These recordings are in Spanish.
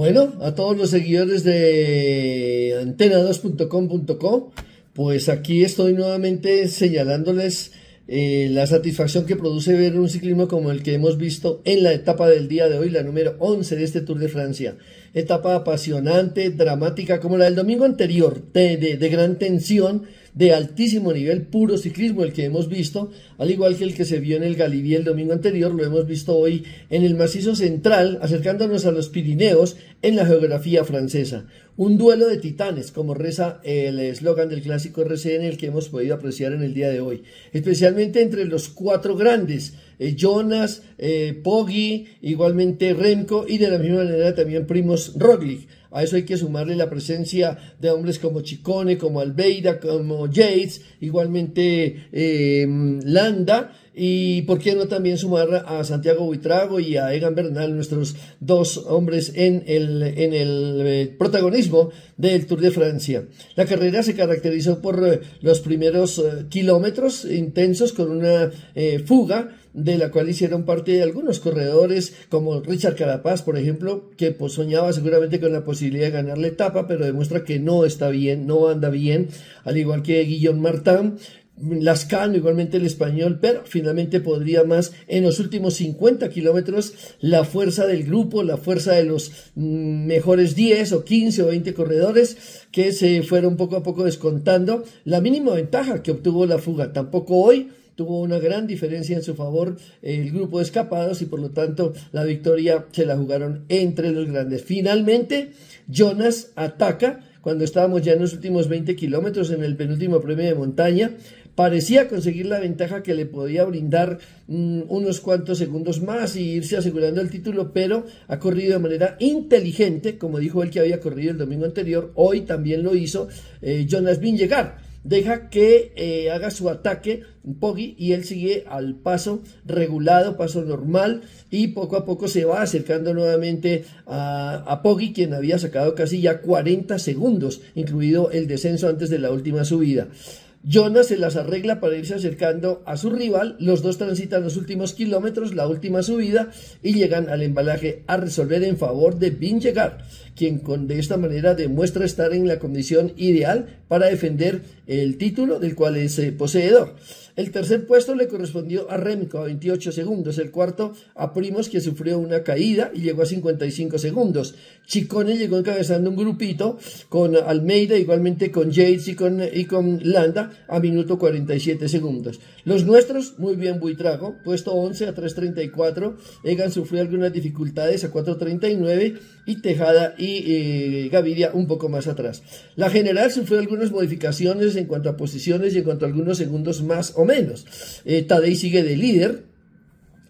Bueno, a todos los seguidores de antena2.com.co, pues aquí estoy nuevamente señalándoles eh, la satisfacción que produce ver un ciclismo como el que hemos visto en la etapa del día de hoy, la número 11 de este Tour de Francia. Etapa apasionante, dramática, como la del domingo anterior, de, de gran tensión, de altísimo nivel, puro ciclismo el que hemos visto, al igual que el que se vio en el Galibier el domingo anterior, lo hemos visto hoy en el macizo central, acercándonos a los Pirineos en la geografía francesa. Un duelo de titanes, como reza el eslogan del clásico RCN, el que hemos podido apreciar en el día de hoy, especialmente entre los cuatro grandes, eh, Jonas, eh, Poggi, igualmente Remco y de la misma manera también Primos Roglic. A eso hay que sumarle la presencia de hombres como Chicone, como Albeida, como Yates, igualmente eh, Landa y por qué no también sumar a Santiago Buitrago y a Egan Bernal, nuestros dos hombres en el, en el eh, protagonismo del Tour de Francia. La carrera se caracterizó por eh, los primeros kilómetros intensos con una fuga de la cual hicieron parte algunos corredores como Richard Carapaz, por ejemplo, que pues, soñaba seguramente con la posibilidad de ganar la etapa, pero demuestra que no está bien, no anda bien, al igual que Guillaume Martin, Lascano, igualmente el español, pero finalmente podría más en los últimos 50 kilómetros la fuerza del grupo, la fuerza de los mm, mejores 10 o 15 o 20 corredores que se fueron poco a poco descontando la mínima ventaja que obtuvo la fuga. Tampoco hoy tuvo una gran diferencia en su favor el grupo de escapados y por lo tanto la victoria se la jugaron entre los grandes. Finalmente, Jonas ataca cuando estábamos ya en los últimos 20 kilómetros en el penúltimo premio de montaña. Parecía conseguir la ventaja que le podía brindar mm, unos cuantos segundos más y irse asegurando el título, pero ha corrido de manera inteligente, como dijo él que había corrido el domingo anterior, hoy también lo hizo eh, Jonas Vingegaard deja que eh, haga su ataque Poggi y él sigue al paso regulado, paso normal y poco a poco se va acercando nuevamente a, a Poggi quien había sacado casi ya 40 segundos, incluido el descenso antes de la última subida. Jonas se las arregla para irse acercando a su rival, los dos transitan los últimos kilómetros, la última subida y llegan al embalaje a resolver en favor de Vingegaard, quien con, de esta manera demuestra estar en la condición ideal para defender el título del cual es eh, poseedor. El tercer puesto le correspondió a Remco a 28 segundos, el cuarto a Primos que sufrió una caída y llegó a 55 segundos. Chicone llegó encabezando un grupito con Almeida, igualmente con Yates y con, y con Landa a minuto 47 segundos. Los nuestros, muy bien Buitrago, puesto 11 a 3.34, Egan sufrió algunas dificultades a 4.39 y Tejada y eh, Gaviria un poco más atrás. La general sufrió algunas modificaciones en cuanto a posiciones y en cuanto a algunos segundos más o menos. Eh, Tadei sigue de líder,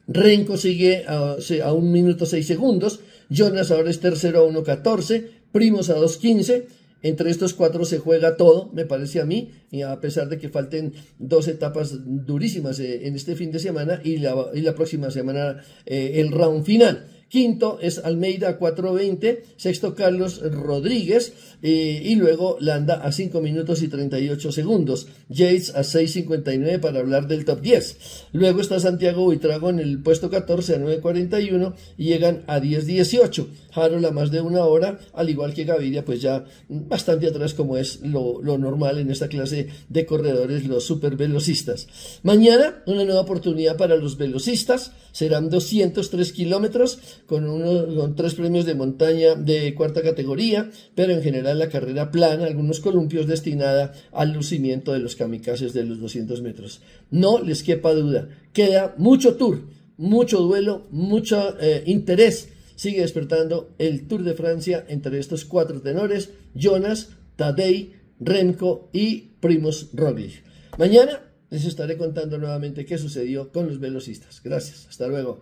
Renko sigue a, a 1 minuto 6 segundos, Jonas ahora es tercero a 1.14, Primos a 2.15, entre estos cuatro se juega todo, me parece a mí, y a pesar de que falten dos etapas durísimas eh, en este fin de semana y la, y la próxima semana eh, el round final. Quinto es Almeida 4.20, sexto Carlos Rodríguez eh, y luego Landa a 5 minutos y 38 segundos. Yates a 6.59 para hablar del top 10. Luego está Santiago Buitrago en el puesto 14 a 9.41 y llegan a 10.18. Harold a más de una hora, al igual que Gaviria, pues ya bastante atrás como es lo, lo normal en esta clase de corredores, los super velocistas. Mañana una nueva oportunidad para los velocistas, serán 203 kilómetros con, con tres premios de montaña de cuarta categoría, pero en general la carrera plana, algunos columpios destinada al lucimiento de los kamikazes de los 200 metros. No les quepa duda, queda mucho tour, mucho duelo, mucho eh, interés. Sigue despertando el Tour de Francia entre estos cuatro tenores, Jonas, Tadei, Remco y Primos Roglic. Mañana les estaré contando nuevamente qué sucedió con los velocistas. Gracias, hasta luego.